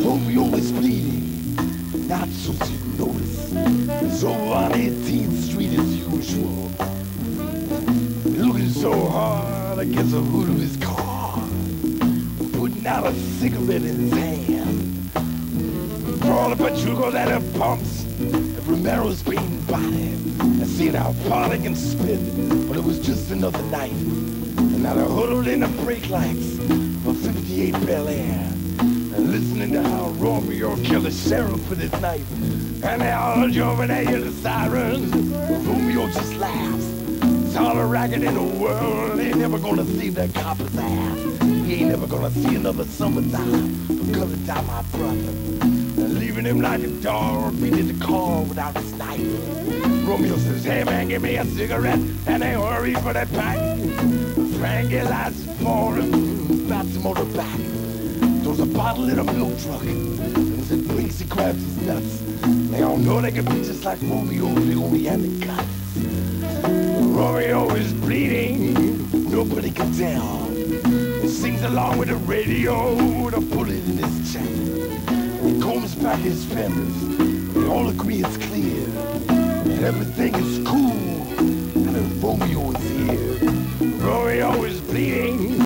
Romeo is bleeding, not so to notice. So on 18th Street as usual. Looking so hard, I guess hood of his car. Putting out a cigarette in his hand. All the pachucos at the pumps, and Romeo's being body. And seeing how far they can spin, but it was just another night. And now they're huddled in the brake lights of 58 Bel Air. And listening to how Romeo killed the sheriff with his knife. And they all jumping at you the sirens. Romeo just laughs. It's all the racket in the world. They ain't never gonna see that copper's ass. He ain't never gonna see another summertime. Because it's out my brother. Leaving him like a dog beating the car without his knife. Romeo says, hey man, give me a cigarette. And they hurry for that pack. Frankie lights for him, him on the back. Throws a bottle in a milk truck. And it blinks, he grabs his nuts. They all know they can be just like Romeo they only had the guts. Romeo is bleeding, nobody can tell. Sings along with the radio with a bullet in his chest. Combs back his feathers. They all agree it's clear everything is cool and Romeo is here.